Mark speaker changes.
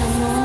Speaker 1: someone